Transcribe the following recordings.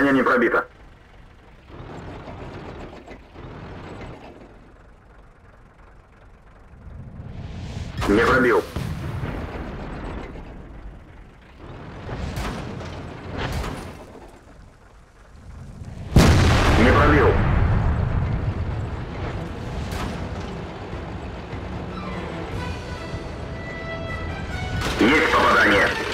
Броня не пробита. Не пробил. Не пробил. Есть попадание.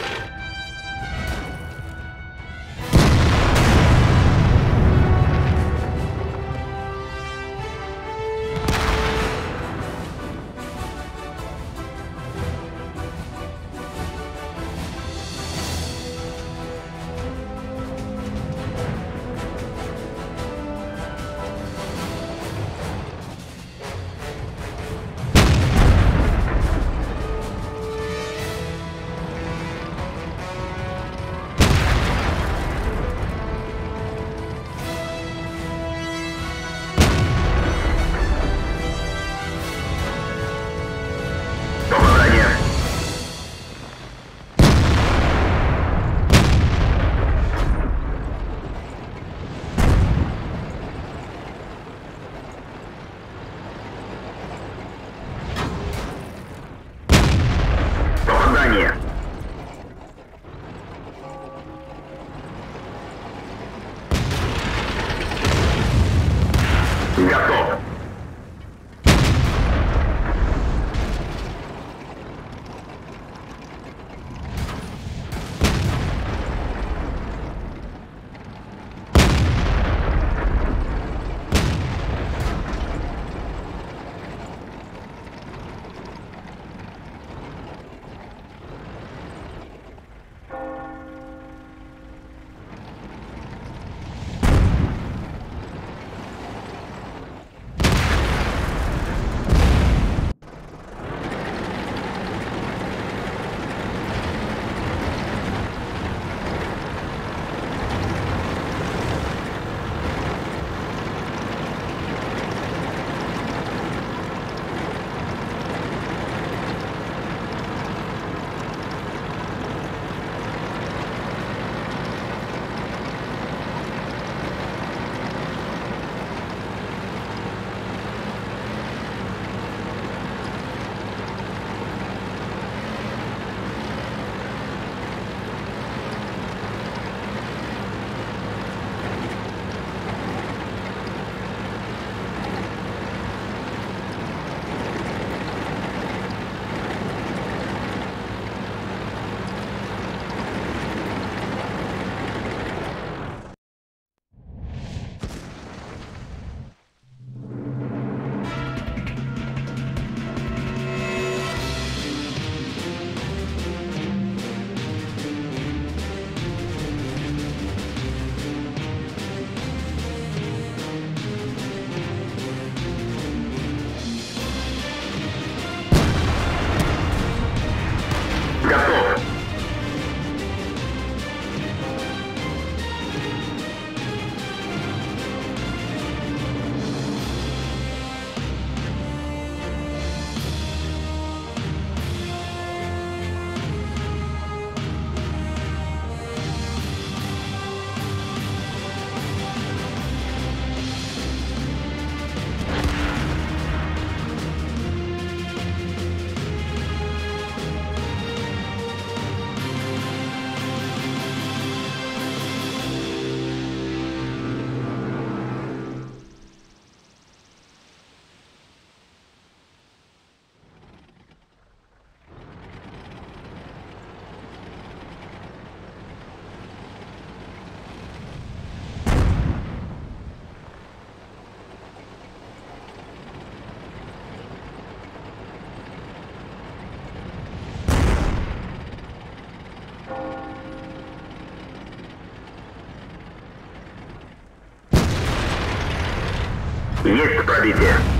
Есть пробитие.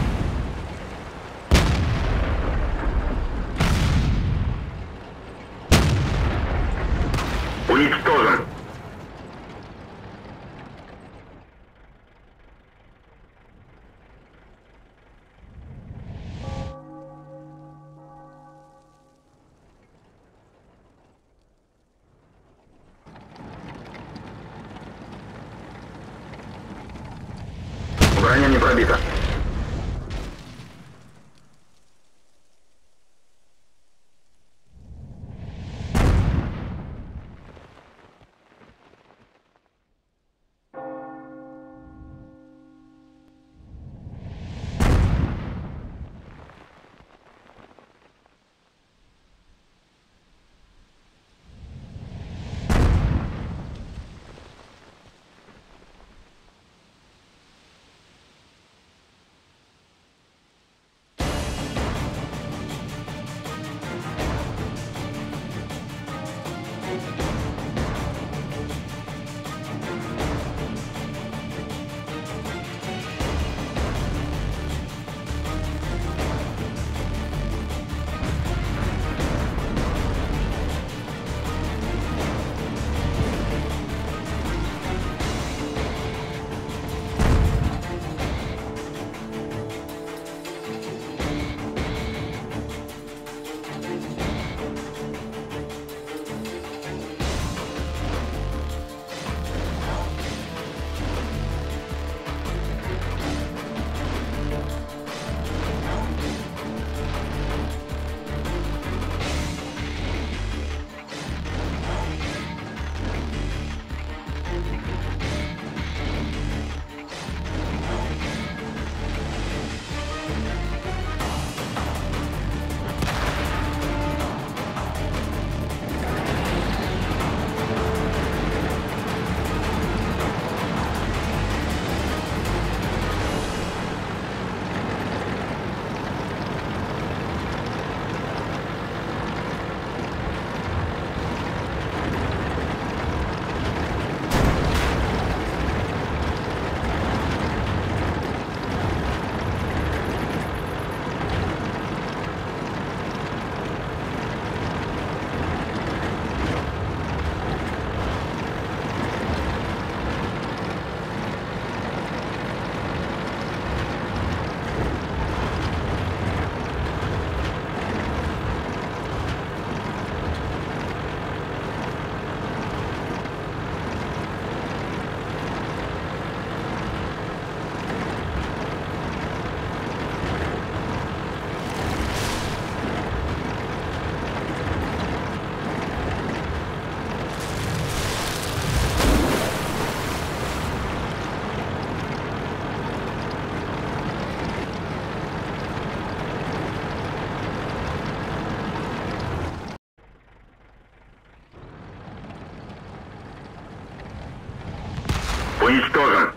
Броня не пробита. Τώρα,